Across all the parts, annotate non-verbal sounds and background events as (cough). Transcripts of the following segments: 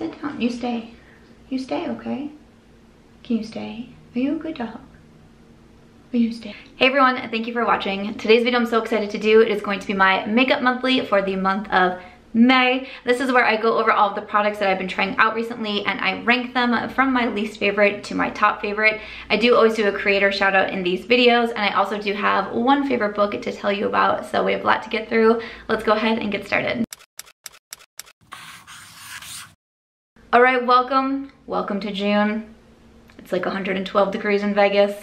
Sit down. You stay. You stay, okay? Can you stay? Are you a good dog? Are you stay? Hey everyone, thank you for watching. Today's video I'm so excited to do. It is going to be my makeup monthly for the month of May. This is where I go over all of the products that I've been trying out recently and I rank them from my least favorite to my top favorite. I do always do a creator shout out in these videos and I also do have one favorite book to tell you about so we have a lot to get through. Let's go ahead and get started. All right, welcome. Welcome to June. It's like 112 degrees in Vegas.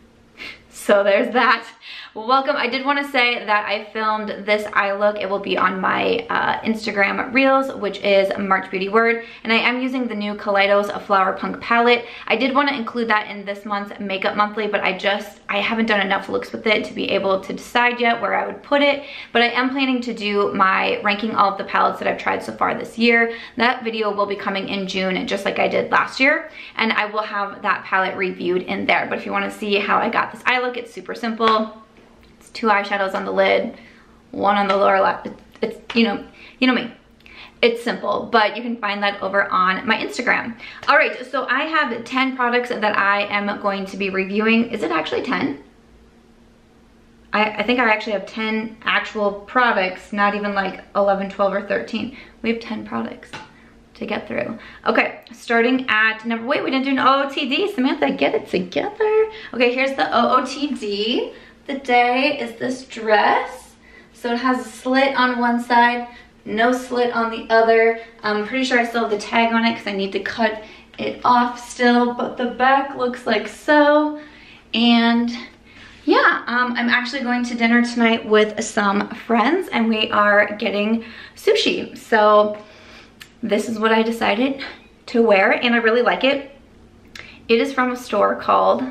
(laughs) so there's that. Well, welcome. I did want to say that I filmed this eye look. It will be on my uh, Instagram Reels, which is March Beauty Word. And I am using the new Kaleidos Flower Punk palette. I did want to include that in this month's Makeup Monthly, but I just, I haven't done enough looks with it to be able to decide yet where I would put it. But I am planning to do my ranking all of the palettes that I've tried so far this year. That video will be coming in June, just like I did last year. And I will have that palette reviewed in there. But if you want to see how I got this eye look, it's super simple two eyeshadows on the lid, one on the lower left. It's, you know, you know me. It's simple, but you can find that over on my Instagram. All right, so I have 10 products that I am going to be reviewing. Is it actually 10? I, I, think I actually have 10 actual products, not even like 11, 12, or 13. We have 10 products to get through. Okay, starting at number, wait, we didn't do an OOTD. Samantha, get it together. Okay, here's the OOTD the day is this dress. So it has a slit on one side, no slit on the other. I'm pretty sure I still have the tag on it because I need to cut it off still, but the back looks like so. And yeah, um, I'm actually going to dinner tonight with some friends and we are getting sushi. So this is what I decided to wear and I really like it. It is from a store called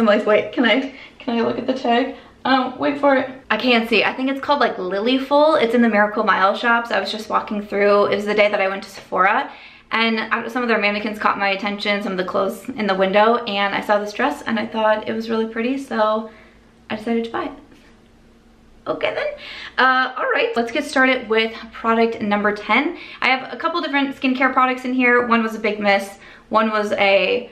I'm like, wait, can I, can I look at the tag? Um, wait for it. I can't see. I think it's called like Lilyful. It's in the Miracle Mile shops. I was just walking through. It was the day that I went to Sephora and some of their mannequins caught my attention, some of the clothes in the window, and I saw this dress and I thought it was really pretty, so I decided to buy it. Okay then. Uh, all right, let's get started with product number 10. I have a couple different skincare products in here. One was a big miss. One was a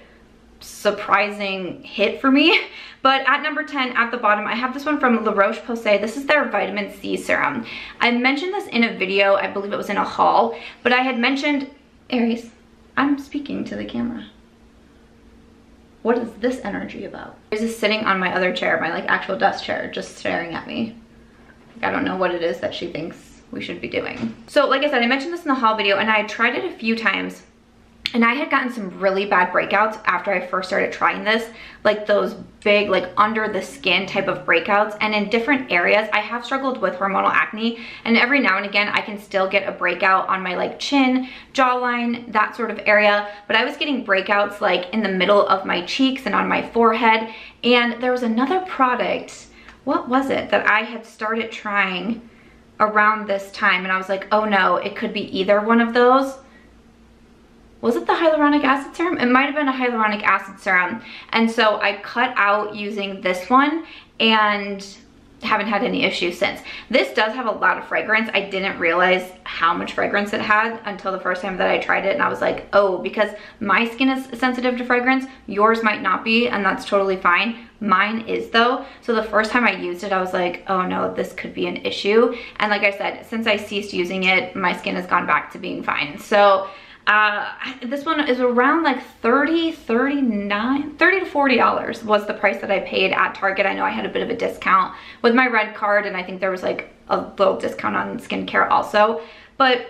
surprising hit for me. (laughs) But at number 10 at the bottom, I have this one from La Roche-Posay. This is their vitamin C serum. I mentioned this in a video, I believe it was in a haul, but I had mentioned, Aries, I'm speaking to the camera. What is this energy about? Aries is sitting on my other chair, my like actual desk chair, just staring at me. I don't know what it is that she thinks we should be doing. So like I said, I mentioned this in the haul video and I tried it a few times and I had gotten some really bad breakouts after I first started trying this, like those big, like under the skin type of breakouts. And in different areas, I have struggled with hormonal acne. And every now and again, I can still get a breakout on my like chin, jawline, that sort of area. But I was getting breakouts like in the middle of my cheeks and on my forehead. And there was another product, what was it, that I had started trying around this time. And I was like, oh no, it could be either one of those was it the hyaluronic acid serum? It might have been a hyaluronic acid serum. And so I cut out using this one and haven't had any issues since. This does have a lot of fragrance. I didn't realize how much fragrance it had until the first time that I tried it and I was like, oh, because my skin is sensitive to fragrance, yours might not be and that's totally fine. Mine is though. So the first time I used it, I was like, oh no, this could be an issue. And like I said, since I ceased using it, my skin has gone back to being fine. So uh, this one is around like 30, 39, 30 to $40 was the price that I paid at Target. I know I had a bit of a discount with my red card and I think there was like a little discount on skincare also. But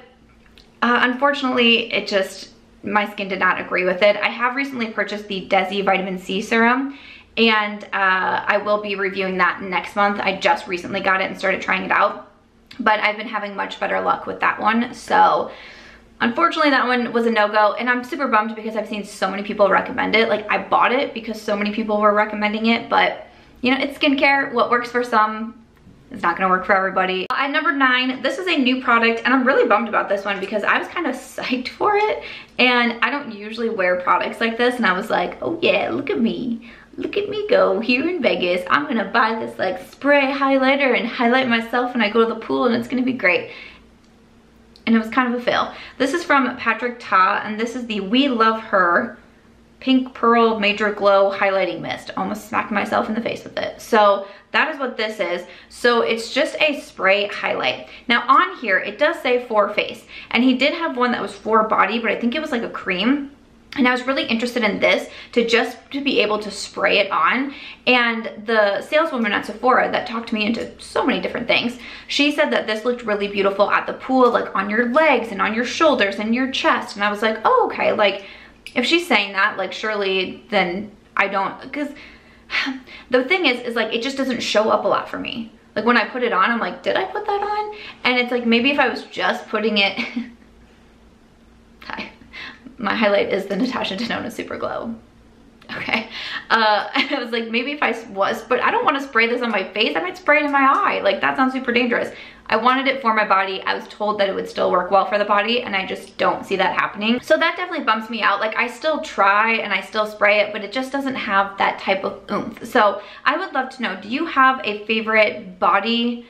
uh, unfortunately, it just, my skin did not agree with it. I have recently purchased the Desi Vitamin C Serum and uh, I will be reviewing that next month. I just recently got it and started trying it out, but I've been having much better luck with that one. So Unfortunately, that one was a no-go, and I'm super bummed because I've seen so many people recommend it. Like, I bought it because so many people were recommending it, but, you know, it's skincare. What works for some is not gonna work for everybody. At number nine, this is a new product, and I'm really bummed about this one because I was kind of (laughs) psyched for it, and I don't usually wear products like this, and I was like, oh yeah, look at me. Look at me go here in Vegas. I'm gonna buy this like spray highlighter and highlight myself when I go to the pool, and it's gonna be great and it was kind of a fail. This is from Patrick Ta, and this is the We Love Her Pink Pearl Major Glow Highlighting Mist. Almost smacked myself in the face with it. So that is what this is. So it's just a spray highlight. Now on here, it does say for face. And he did have one that was for body, but I think it was like a cream. And I was really interested in this to just to be able to spray it on. And the saleswoman at Sephora that talked me into so many different things, she said that this looked really beautiful at the pool, like on your legs and on your shoulders and your chest. And I was like, oh, okay, like if she's saying that, like surely then I don't, because (sighs) the thing is, is like, it just doesn't show up a lot for me. Like when I put it on, I'm like, did I put that on? And it's like, maybe if I was just putting it, (laughs) my highlight is the Natasha Denona Super Glow. Okay. Uh (laughs) i was like maybe if i was but i don't want to spray this on my face i might spray it in my eye. Like that sounds super dangerous. I wanted it for my body. I was told that it would still work well for the body and i just don't see that happening. So that definitely bumps me out. Like i still try and i still spray it but it just doesn't have that type of oomph. So i would love to know do you have a favorite body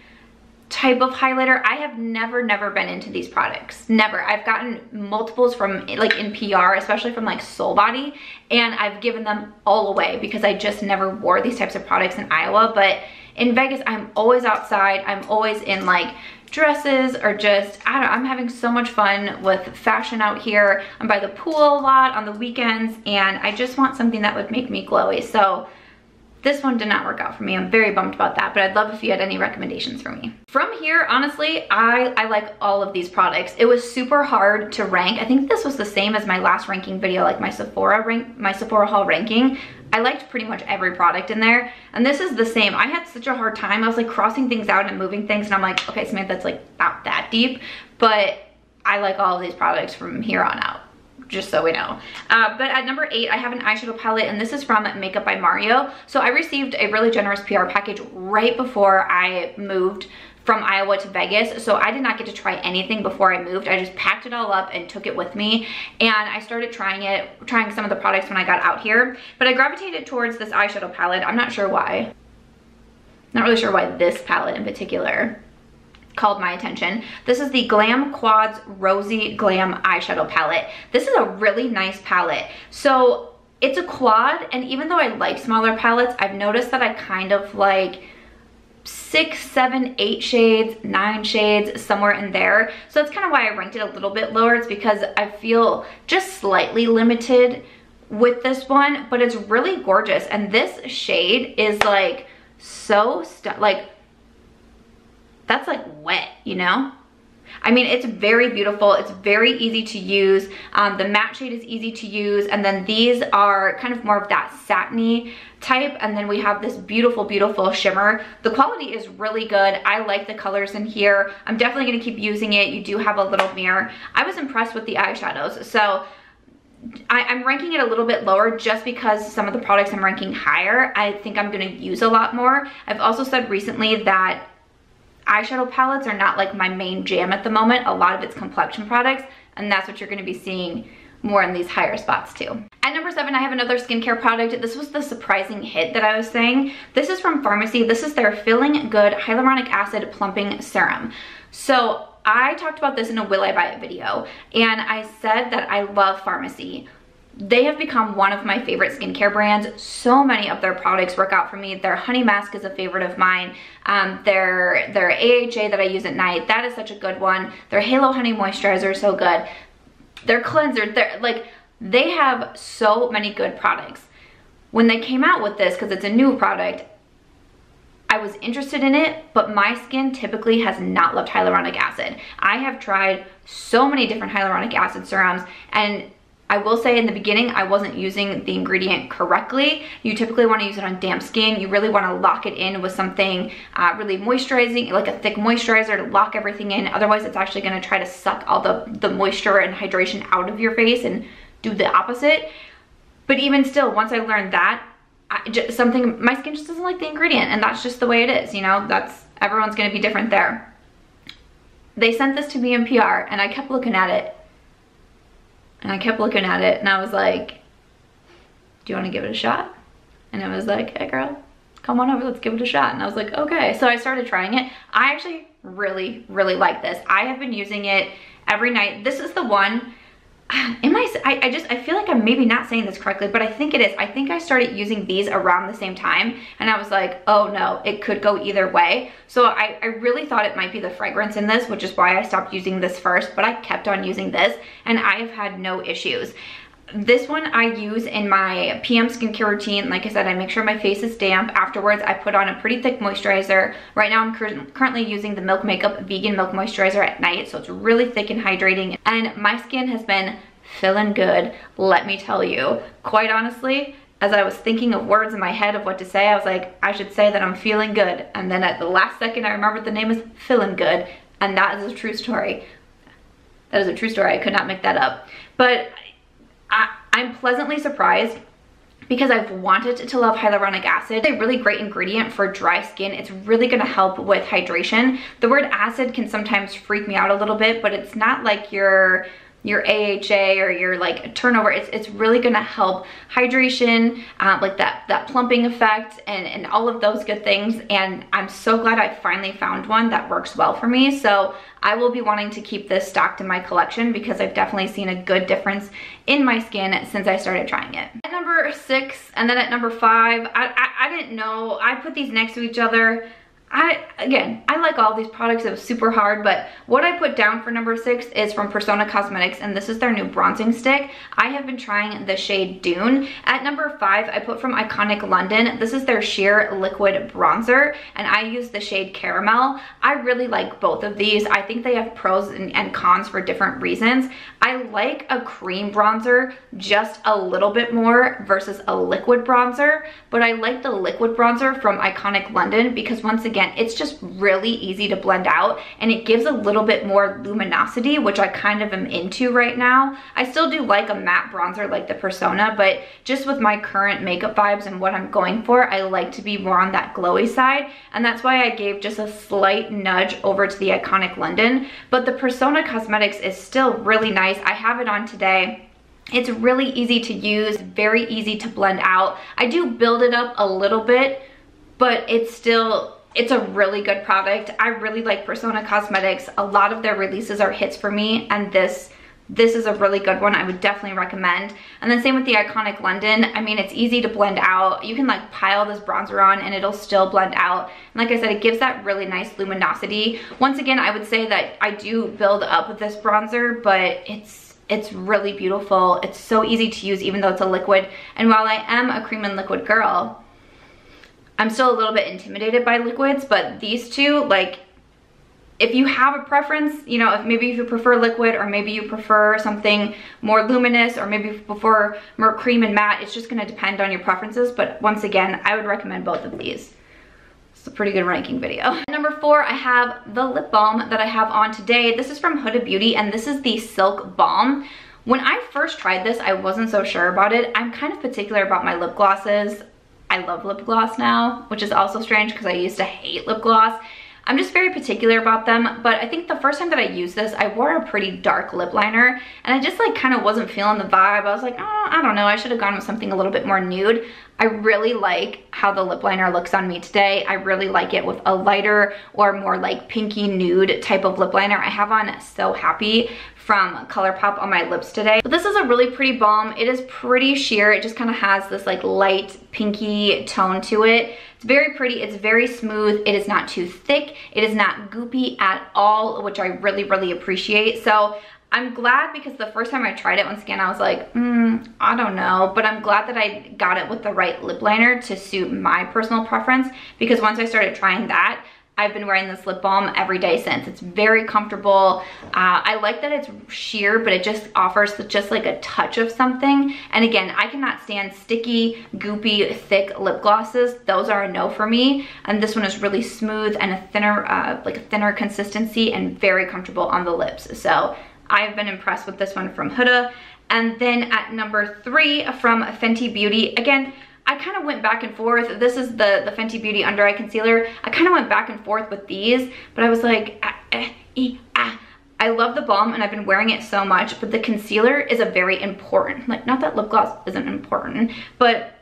type of highlighter. I have never, never been into these products. Never. I've gotten multiples from like in PR, especially from like Soul Body, and I've given them all away because I just never wore these types of products in Iowa. But in Vegas, I'm always outside. I'm always in like dresses or just, I don't I'm having so much fun with fashion out here. I'm by the pool a lot on the weekends and I just want something that would make me glowy. So this one did not work out for me. I'm very bummed about that, but I'd love if you had any recommendations for me. From here, honestly, I, I like all of these products. It was super hard to rank. I think this was the same as my last ranking video, like my Sephora rank, my Sephora haul ranking. I liked pretty much every product in there. And this is the same. I had such a hard time. I was like crossing things out and moving things and I'm like, okay, Samantha, that's like not that deep. But I like all of these products from here on out just so we know. Uh, but at number eight, I have an eyeshadow palette and this is from Makeup by Mario. So I received a really generous PR package right before I moved from Iowa to Vegas. So I did not get to try anything before I moved. I just packed it all up and took it with me. And I started trying it, trying some of the products when I got out here. But I gravitated towards this eyeshadow palette. I'm not sure why. Not really sure why this palette in particular called my attention. This is the Glam Quads Rosy Glam Eyeshadow Palette. This is a really nice palette. So it's a quad, and even though I like smaller palettes, I've noticed that I kind of like six, seven, eight shades, nine shades, somewhere in there. So that's kind of why I ranked it a little bit lower. It's because I feel just slightly limited with this one, but it's really gorgeous. And this shade is like so, like that's like wet, you know? I mean, it's very beautiful. It's very easy to use. Um, the matte shade is easy to use. And then these are kind of more of that satiny type. And then we have this beautiful, beautiful shimmer. The quality is really good. I like the colors in here. I'm definitely gonna keep using it. You do have a little mirror. I was impressed with the eyeshadows. So I, am ranking it a little bit lower just because some of the products I'm ranking higher, I think I'm gonna use a lot more. I've also said recently that eyeshadow palettes are not like my main jam at the moment. A lot of it's complexion products and that's what you're gonna be seeing more in these higher spots too. At number seven, I have another skincare product. This was the surprising hit that I was saying. This is from Farmacy. This is their Filling Good Hyaluronic Acid Plumping Serum. So I talked about this in a Will I Buy It video and I said that I love Farmacy they have become one of my favorite skincare brands. So many of their products work out for me. Their honey mask is a favorite of mine. Um, their, their AHA that I use at night, that is such a good one. Their Halo Honey Moisturizer is so good. Their cleanser, they're like, they have so many good products. When they came out with this, because it's a new product, I was interested in it, but my skin typically has not loved hyaluronic acid. I have tried so many different hyaluronic acid serums and I will say in the beginning, I wasn't using the ingredient correctly. You typically wanna use it on damp skin. You really wanna lock it in with something uh, really moisturizing, like a thick moisturizer to lock everything in. Otherwise, it's actually gonna try to suck all the, the moisture and hydration out of your face and do the opposite. But even still, once I learned that, I, just, something, my skin just doesn't like the ingredient and that's just the way it is, you know? That's, everyone's gonna be different there. They sent this to me in PR and I kept looking at it and I kept looking at it and I was like, do you want to give it a shot? And it was like, hey girl, come on over, let's give it a shot. And I was like, okay. So I started trying it. I actually really, really like this. I have been using it every night. This is the one (sighs) am I, I, I, just, I feel like I'm maybe not saying this correctly, but I think it is. I think I started using these around the same time and I was like, oh no, it could go either way. So I, I really thought it might be the fragrance in this, which is why I stopped using this first, but I kept on using this and I have had no issues. This one I use in my PM skincare routine. Like I said, I make sure my face is damp. Afterwards, I put on a pretty thick moisturizer. Right now, I'm currently using the Milk Makeup Vegan Milk Moisturizer at night, so it's really thick and hydrating. And my skin has been feeling good, let me tell you. Quite honestly, as I was thinking of words in my head of what to say, I was like, I should say that I'm feeling good. And then at the last second, I remembered the name is Filling Good. And that is a true story. That is a true story. I could not make that up. But I, I'm pleasantly surprised because I've wanted to love hyaluronic acid. It's a really great ingredient for dry skin. It's really gonna help with hydration. The word acid can sometimes freak me out a little bit, but it's not like you're your AHA or your like turnover, it's, it's really gonna help hydration, uh, like that, that plumping effect and, and all of those good things. And I'm so glad I finally found one that works well for me. So I will be wanting to keep this stocked in my collection because I've definitely seen a good difference in my skin since I started trying it. At number six and then at number five, I, I, I didn't know, I put these next to each other I, again, I like all these products. It was super hard, but what I put down for number six is from Persona Cosmetics, and this is their new bronzing stick. I have been trying the shade Dune. At number five, I put from Iconic London. This is their sheer liquid bronzer, and I use the shade Caramel. I really like both of these. I think they have pros and, and cons for different reasons. I like a cream bronzer just a little bit more versus a liquid bronzer, but I like the liquid bronzer from Iconic London because once again, again, it's just really easy to blend out and it gives a little bit more luminosity, which I kind of am into right now. I still do like a matte bronzer like the Persona, but just with my current makeup vibes and what I'm going for, I like to be more on that glowy side. And that's why I gave just a slight nudge over to the Iconic London. But the Persona Cosmetics is still really nice. I have it on today. It's really easy to use, very easy to blend out. I do build it up a little bit, but it's still it's a really good product. I really like Persona Cosmetics. A lot of their releases are hits for me and this this is a really good one. I would definitely recommend. And then same with the Iconic London. I mean, it's easy to blend out. You can like pile this bronzer on and it'll still blend out. And like I said, it gives that really nice luminosity. Once again, I would say that I do build up with this bronzer, but it's it's really beautiful. It's so easy to use even though it's a liquid. And while I am a cream and liquid girl, I'm still a little bit intimidated by liquids, but these two, like, if you have a preference, you know, if maybe if you prefer liquid or maybe you prefer something more luminous or maybe prefer more cream and matte, it's just gonna depend on your preferences. But once again, I would recommend both of these. It's a pretty good ranking video. (laughs) Number four, I have the lip balm that I have on today. This is from Huda Beauty and this is the Silk Balm. When I first tried this, I wasn't so sure about it. I'm kind of particular about my lip glosses. I love lip gloss now, which is also strange because I used to hate lip gloss. I'm just very particular about them, but I think the first time that I used this, I wore a pretty dark lip liner, and I just like kind of wasn't feeling the vibe. I was like, oh, I don't know, I should have gone with something a little bit more nude. I really like how the lip liner looks on me today. I really like it with a lighter or more like pinky nude type of lip liner. I have on So Happy from ColourPop on my lips today. But this is a really pretty balm. It is pretty sheer. It just kind of has this like light pinky tone to it. It's very pretty. It's very smooth. It is not too thick. It is not goopy at all, which I really, really appreciate. So I'm glad because the first time I tried it, once again, I was like, hmm, I don't know. But I'm glad that I got it with the right lip liner to suit my personal preference because once I started trying that, I've been wearing this lip balm every day since. It's very comfortable. Uh, I like that it's sheer, but it just offers just like a touch of something. And again, I cannot stand sticky, goopy, thick lip glosses. Those are a no for me. And this one is really smooth and a thinner, uh, like a thinner consistency and very comfortable on the lips. So I've been impressed with this one from Huda. And then at number three from Fenty Beauty, again, I kind of went back and forth. This is the, the Fenty Beauty Under Eye Concealer. I kind of went back and forth with these, but I was like, ah, eh, ah. I love the balm and I've been wearing it so much, but the concealer is a very important, like not that lip gloss isn't important, but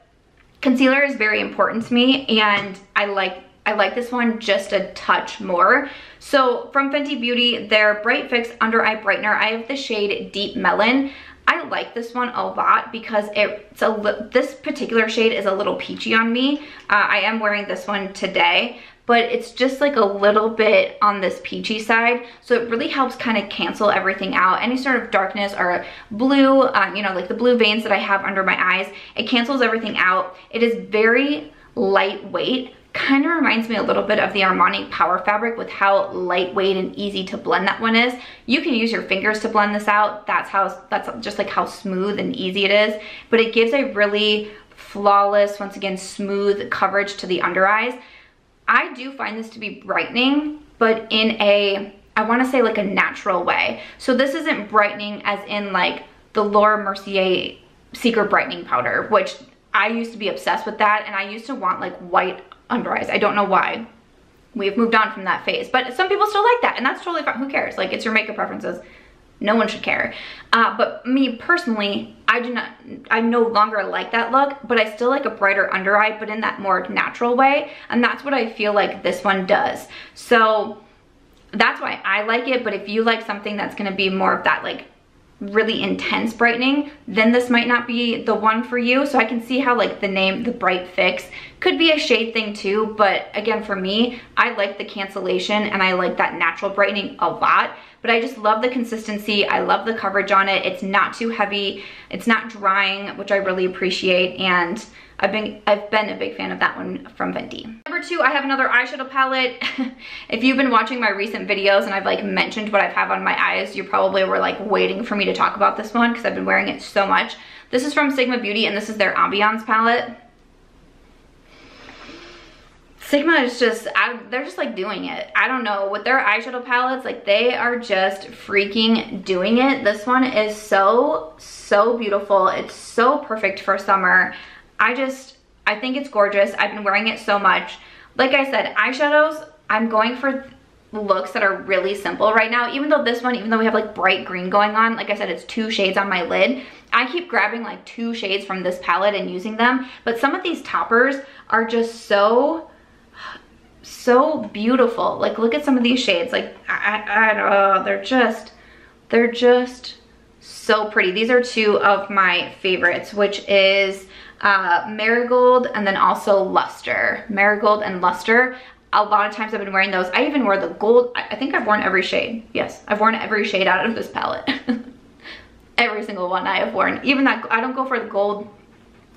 Concealer is very important to me and I like I like this one just a touch more. So from Fenty Beauty, their Bright Fix Under Eye Brightener, I have the shade Deep Melon. I like this one a lot because it's a this particular shade is a little peachy on me. Uh, I am wearing this one today, but it's just like a little bit on this peachy side. So it really helps kind of cancel everything out. Any sort of darkness or blue, um, you know, like the blue veins that I have under my eyes, it cancels everything out. It is very lightweight kind of reminds me a little bit of the Armani Power Fabric with how lightweight and easy to blend that one is. You can use your fingers to blend this out. That's how, that's just like how smooth and easy it is. But it gives a really flawless, once again, smooth coverage to the under eyes. I do find this to be brightening, but in a, I wanna say like a natural way. So this isn't brightening as in like the Laura Mercier Secret Brightening Powder, which I used to be obsessed with that and I used to want like white under eyes. I don't know why. We've moved on from that phase, but some people still like that and that's totally fine. Who cares? Like it's your makeup preferences. No one should care. Uh, but me personally, I do not, I no longer like that look, but I still like a brighter under eye, but in that more natural way. And that's what I feel like this one does. So that's why I like it. But if you like something that's gonna be more of that like really intense brightening, then this might not be the one for you. So I can see how like the name, the Bright Fix, could be a shade thing too. But again, for me, I like the cancellation and I like that natural brightening a lot. But I just love the consistency. I love the coverage on it. It's not too heavy. It's not drying, which I really appreciate. And I've been I've been a big fan of that one from Fenty. Number two, I have another eyeshadow palette. (laughs) if you've been watching my recent videos and I've like mentioned what I've have on my eyes, you probably were like waiting for me to talk about this one because I've been wearing it so much. This is from Sigma Beauty and this is their Ambiance palette. Sigma is just, they're just like doing it. I don't know, with their eyeshadow palettes, like they are just freaking doing it. This one is so, so beautiful. It's so perfect for summer. I just, I think it's gorgeous. I've been wearing it so much. Like I said, eyeshadows, I'm going for looks that are really simple right now. Even though this one, even though we have like bright green going on, like I said, it's two shades on my lid. I keep grabbing like two shades from this palette and using them. But some of these toppers are just so, so beautiful. Like look at some of these shades. Like, I, don't know, they're just, they're just so pretty. These are two of my favorites, which is uh, Marigold and then also Luster. Marigold and Luster. A lot of times I've been wearing those. I even wore the gold. I think I've worn every shade. Yes, I've worn every shade out of this palette. (laughs) every single one I have worn. Even that, I don't go for the gold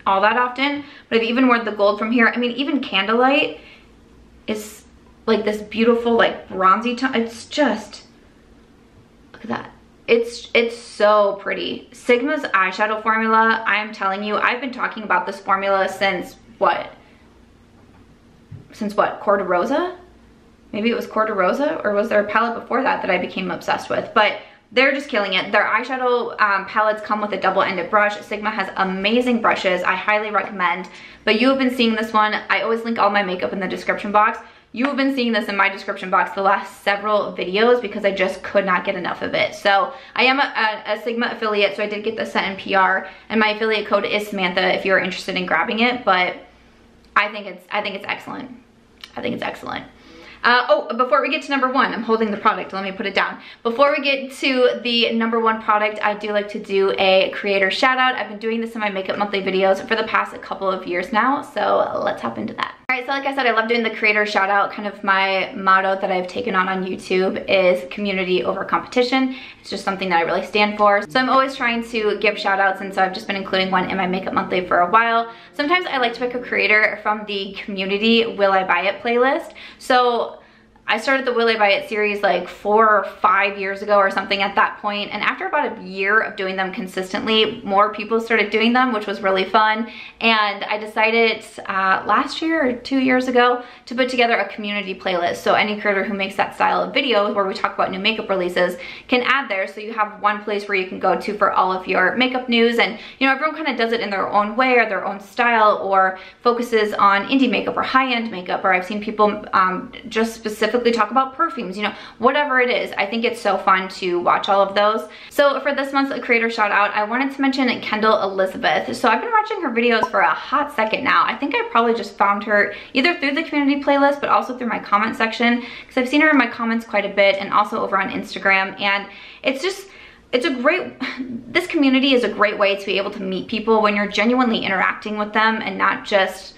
all that often, but I've even worn the gold from here. I mean, even Candlelight is like this beautiful, like bronzy tone. It's just, look at that. It's, it's so pretty. Sigma's eyeshadow formula, I am telling you, I've been talking about this formula since what? Since what, Cor-de-Rosa? Maybe it was Cor-de-Rosa or was there a palette before that that I became obsessed with? But they're just killing it. Their eyeshadow um, palettes come with a double-ended brush. Sigma has amazing brushes. I highly recommend. But you have been seeing this one. I always link all my makeup in the description box. You have been seeing this in my description box the last several videos because I just could not get enough of it. So I am a, a, a Sigma affiliate, so I did get this set in PR, and my affiliate code is Samantha if you're interested in grabbing it, but I think it's, I think it's excellent. I think it's excellent. Uh, oh, before we get to number one, I'm holding the product, let me put it down. Before we get to the number one product, I do like to do a creator shout out. I've been doing this in my Makeup Monthly videos for the past couple of years now, so let's hop into that. All right, so like I said, I love doing the creator shout out. Kind of my motto that I've taken on on YouTube is community over competition. It's just something that I really stand for. So I'm always trying to give shout outs and so I've just been including one in my Makeup Monthly for a while. Sometimes I like to pick a creator from the community Will I Buy It playlist. So I started the Will I Buy It series like four or five years ago or something at that point. And after about a year of doing them consistently, more people started doing them, which was really fun. And I decided uh, last year or two years ago to put together a community playlist. So any creator who makes that style of video where we talk about new makeup releases can add there. So you have one place where you can go to for all of your makeup news. And you know, everyone kind of does it in their own way or their own style or focuses on indie makeup or high-end makeup. Or I've seen people um, just specifically specifically talk about perfumes, you know, whatever it is. I think it's so fun to watch all of those. So for this month's creator shout out, I wanted to mention Kendall Elizabeth. So I've been watching her videos for a hot second now. I think I probably just found her either through the community playlist, but also through my comment section, because I've seen her in my comments quite a bit and also over on Instagram. And it's just, it's a great, this community is a great way to be able to meet people when you're genuinely interacting with them and not just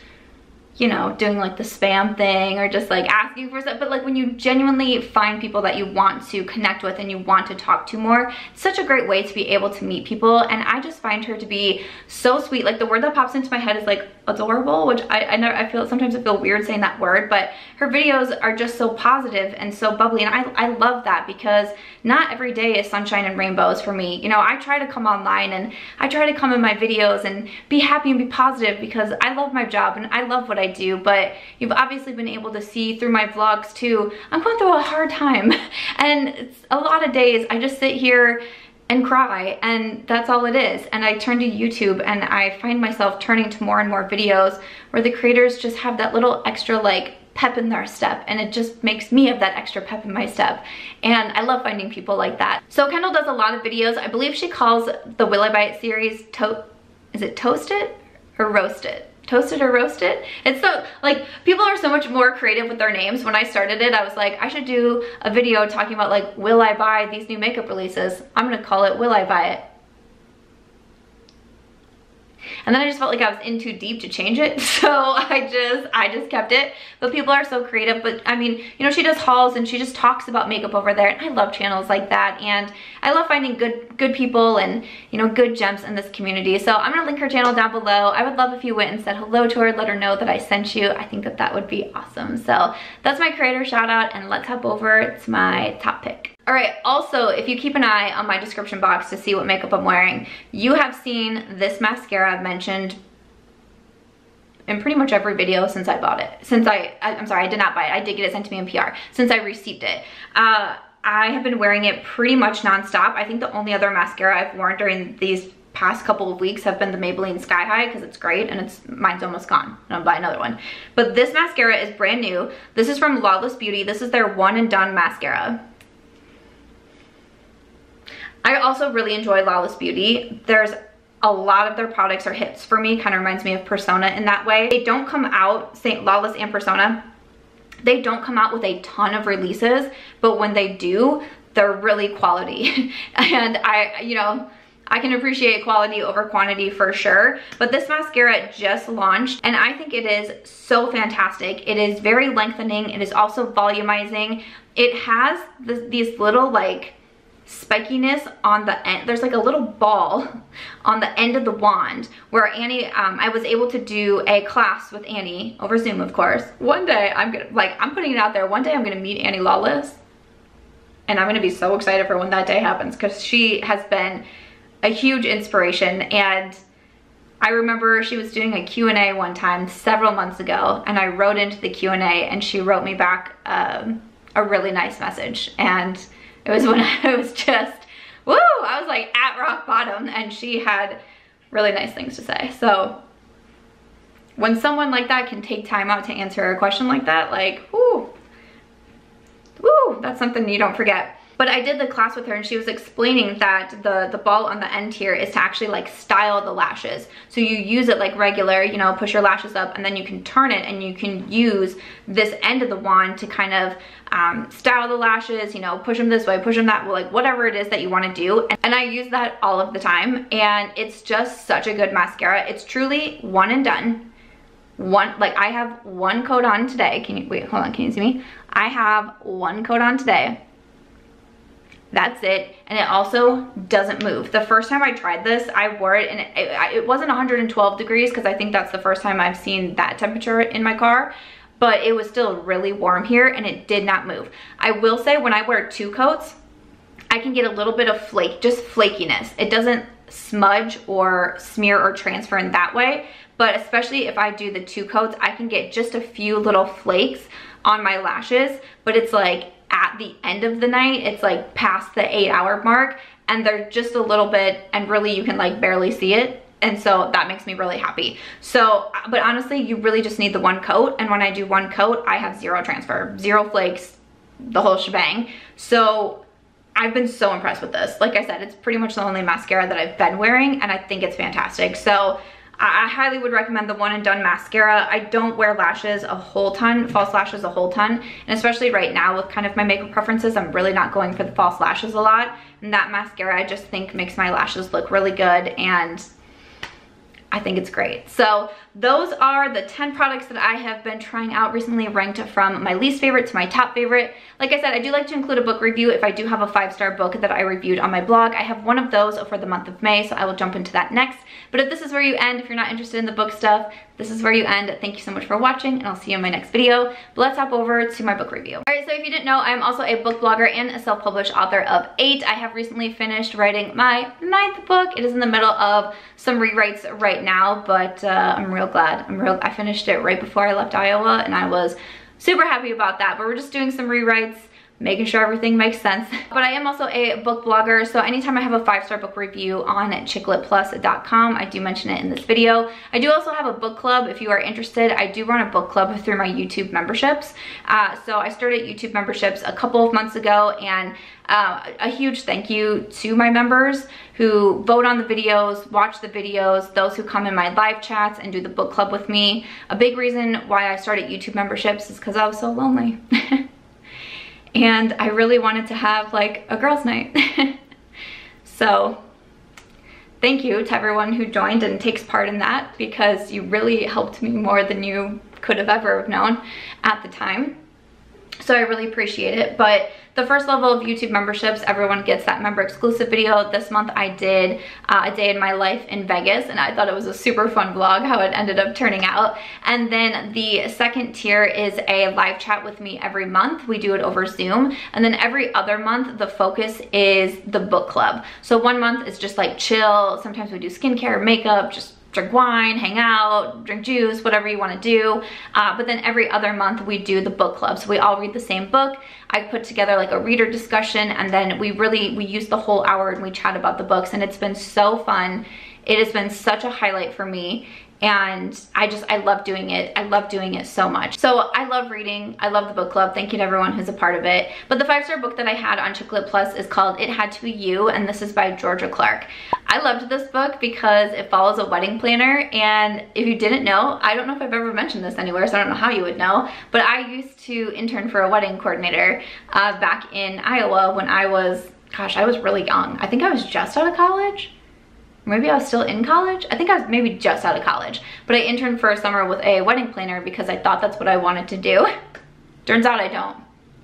you know, doing like the spam thing or just like asking for stuff. But like when you genuinely find people that you want to connect with and you want to talk to more, it's such a great way to be able to meet people. And I just find her to be so sweet. Like the word that pops into my head is like adorable, which I, I I feel, sometimes I feel weird saying that word, but her videos are just so positive and so bubbly. And I, I love that because not every day is sunshine and rainbows for me. You know, I try to come online and I try to come in my videos and be happy and be positive because I love my job and I love what I do, but you've obviously been able to see through my vlogs too, I'm going through a hard time. (laughs) And it's a lot of days I just sit here and cry and that's all it is and I turn to YouTube and I find myself turning to more and more videos where the creators just have that little extra like pep in their step and it just makes me have that extra pep in my step and I love finding people like that. So Kendall does a lot of videos. I believe she calls the Will I It series to is it Toast It or Roast It? Toasted or roasted. It's so, like, people are so much more creative with their names. When I started it, I was like, I should do a video talking about like, will I buy these new makeup releases? I'm gonna call it, will I buy it? And then I just felt like I was in too deep to change it. (laughs) So I just, I just kept it. But people are so creative. But I mean, you know, she does hauls and she just talks about makeup over there. And I love channels like that. And I love finding good, good people and, you know, good gems in this community. So I'm going to link her channel down below. I would love if you went and said hello to her, let her know that I sent you. I think that that would be awesome. So that's my creator shout out. And let's hop over to my top pick. All right, also, if you keep an eye on my description box to see what makeup I'm wearing, you have seen this mascara I've mentioned in pretty much every video since I bought it. Since I, I am sorry, I did not buy it. I did get it sent to me in PR. Since I received it. Uh, I have been wearing it pretty much nonstop. I think the only other mascara I've worn during these past couple of weeks have been the Maybelline Sky High because it's great and it's mine's almost gone and I'll buy another one. But this mascara is brand new. This is from Lawless Beauty. This is their one and done mascara. I also really enjoy Lawless Beauty. There's a lot of their products are hits for me, kind of reminds me of Persona in that way. They don't come out, St. Lawless and Persona, they don't come out with a ton of releases, but when they do, they're really quality. (laughs) and I, you know, I can appreciate quality over quantity for sure, but this mascara just launched and I think it is so fantastic. It is very lengthening. It is also volumizing. It has these little like spikiness on the end. There's like a little ball (laughs) on the end of the wand where Annie, um, I was able to do a class with Annie over Zoom, of course. One day I'm gonna, like, I'm putting it out there. One day I'm gonna meet Annie Lawless and I'm gonna be so excited for when that day happens because she has been a huge inspiration and I remember she was doing a Q&A one time several months ago and I wrote into the Q&A and she wrote me back um, a really nice message and it was when (laughs) I was just, woo, I was like at rock bottom and she had really nice things to say. So when someone like that can take time out to answer a question like that, like, whoo, whoo, that's something you don't forget. But I did the class with her and she was explaining that the, the ball on the end here is to actually like style the lashes. So you use it like regular, you know, push your lashes up and then you can turn it and you can use this end of the wand to kind of um, style the lashes, you know, push them this way, push them that way, like whatever it is that you want to do. And I use that all of the time and it's just such a good mascara. It's truly one and done one like I have one coat on today can you wait hold on can you see me I have one coat on today that's it. And it also doesn't move. The first time I tried this, I wore it and it, it wasn't 112 degrees because I think that's the first time I've seen that temperature in my car but it was still really warm here and it did not move. I will say when I wear two coats, I can get a little bit of flake, just flakiness. It doesn't smudge or smear or transfer in that way, but especially if I do the two coats, I can get just a few little flakes on my lashes, but it's like at the end of the night, it's like past the eight hour mark and they're just a little bit, and really you can like barely see it. And so that makes me really happy. So, but honestly, you really just need the one coat. And when I do one coat, I have zero transfer, zero flakes, the whole shebang. So I've been so impressed with this. Like I said, it's pretty much the only mascara that I've been wearing and I think it's fantastic. So I highly would recommend the One and Done mascara. I don't wear lashes a whole ton, false lashes a whole ton, and especially right now with kind of my makeup preferences, I'm really not going for the false lashes a lot. And that mascara I just think makes my lashes look really good and I think it's great. So those are the 10 products that I have been trying out recently ranked from my least favorite to my top favorite. Like I said, I do like to include a book review if I do have a five-star book that I reviewed on my blog. I have one of those for the month of May, so I will jump into that next. But if this is where you end, if you're not interested in the book stuff, this is where you end. Thank you so much for watching and I'll see you in my next video. But let's hop over to my book review. All right, so if you didn't know, I'm also a book blogger and a self-published author of eight. I have recently finished writing my ninth book. It is in the middle of some rewrites right now, but uh, I'm real glad. I'm real, I finished it right before I left Iowa and I was super happy about that. But we're just doing some rewrites making sure everything makes sense. (laughs) But I am also a book blogger, so anytime I have a five-star book review on chicklitplus.com, I do mention it in this video. I do also have a book club if you are interested. I do run a book club through my YouTube memberships. Uh, so I started YouTube memberships a couple of months ago, and uh, a huge thank you to my members who vote on the videos, watch the videos, those who come in my live chats and do the book club with me. A big reason why I started YouTube memberships is because I was so lonely. (laughs) and I really wanted to have like a girls night. (laughs) so thank you to everyone who joined and takes part in that because you really helped me more than you could have ever known at the time. So I really appreciate it. But the first level of YouTube memberships, everyone gets that member exclusive video. This month I did uh, a day in my life in Vegas and I thought it was a super fun vlog how it ended up turning out. And then the second tier is a live chat with me every month. We do it over Zoom. And then every other month, the focus is the book club. So one month is just like chill. Sometimes we do skincare, makeup, just drink wine, hang out, drink juice, whatever you wanna do. Uh, but then every other month we do the book club. So we all read the same book. I put together like a reader discussion and then we really, we use the whole hour and we chat about the books and it's been so fun. It has been such a highlight for me and I just, I love doing it. I love doing it so much. So I love reading. I love the book club. Thank you to everyone who's a part of it. But the five-star book that I had on Chick Lit Plus is called It Had to Be You, and this is by Georgia Clark. I loved this book because it follows a wedding planner, and if you didn't know, I don't know if I've ever mentioned this anywhere, so I don't know how you would know, but I used to intern for a wedding coordinator uh, back in Iowa when I was, gosh, I was really young. I think I was just out of college maybe I was still in college. I think I was maybe just out of college, but I interned for a summer with a wedding planner because I thought that's what I wanted to do. (laughs) Turns out I don't.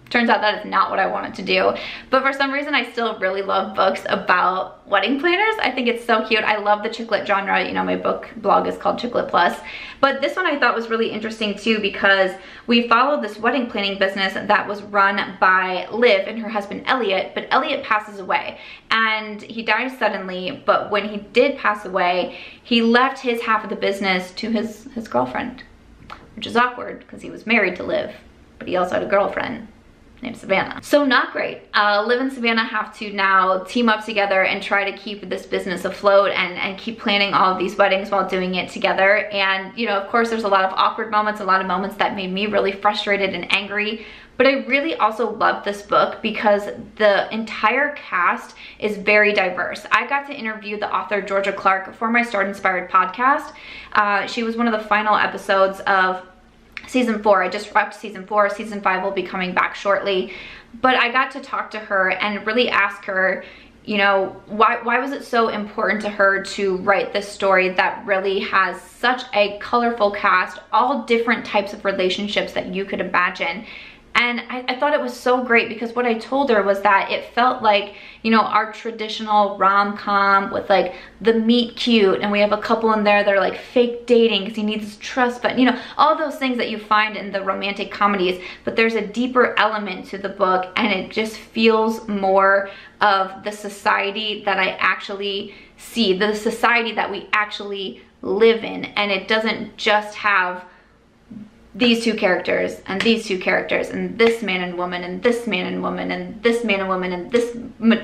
Turns out that is not what I wanted to do. But for some reason, I still really love books about wedding planners. I think it's so cute. I love the chick lit genre. You know, my book blog is called Chick Lit Plus. But this one I thought was really interesting too because we followed this wedding planning business that was run by Liv and her husband Elliot, but Elliot passes away and he dies suddenly. But when he did pass away, he left his half of the business to his, his girlfriend, which is awkward because he was married to Liv, but he also had a girlfriend named Savannah. So not great. Uh, Liv and Savannah have to now team up together and try to keep this business afloat and, and keep planning all of these weddings while doing it together. And, you know, of course, there's a lot of awkward moments, a lot of moments that made me really frustrated and angry. But I really also love this book because the entire cast is very diverse. I got to interview the author Georgia Clark for my Start Inspired podcast. Uh, she was one of the final episodes of season four. I just wrapped season four. Season five will be coming back shortly. But I got to talk to her and really ask her, you know, why, why was it so important to her to write this story that really has such a colorful cast, all different types of relationships that you could imagine. And I, I, thought it was so great because what I told her was that it felt like, you know, our traditional rom-com with like the meet cute and we have a couple in there that are like fake dating because he needs his trust but you know, all those things that you find in the romantic comedies, but there's a deeper element to the book and it just feels more of the society that I actually see, the society that we actually live in. And it doesn't just have these two characters and these two characters and this man and woman and this man and woman and this man and woman and this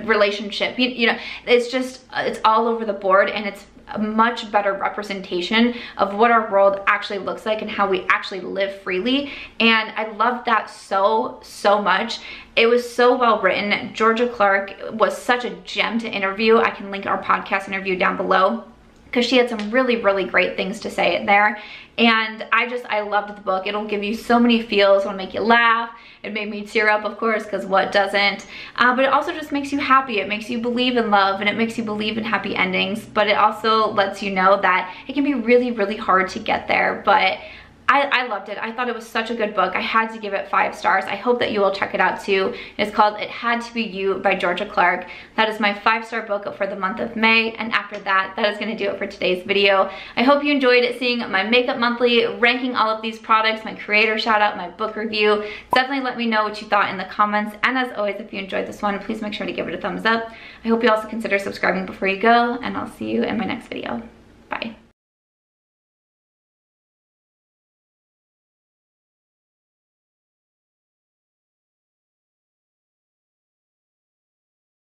relationship. You, you know it's just it's all over the board and it's a much better representation of what our world actually looks like and how we actually live freely. And I love that so so much. It was so well written. Georgia Clark was such a gem to interview. I can link our podcast interview down below because she had some really, really great things to say in there. And I just, I loved the book. It'll give you so many feels. It'll make you laugh. It made me tear up, of course, because what doesn't? Uh, but it also just makes you happy. It makes you believe in love and it makes you believe in happy endings. But it also lets you know that it can be really, really hard to get there. But I, I, loved it. I thought it was such a good book. I had to give it five stars. I hope that you will check it out too. It's called It Had to Be You by Georgia Clark. That is my five star book for the month of May. And after that, that is gonna do it for today's video. I hope you enjoyed seeing my Makeup Monthly, ranking all of these products, my creator shout out, my book review. Definitely let me know what you thought in the comments. And as always, if you enjoyed this one, please make sure to give it a thumbs up. I hope you also consider subscribing before you go and I'll see you in my next video.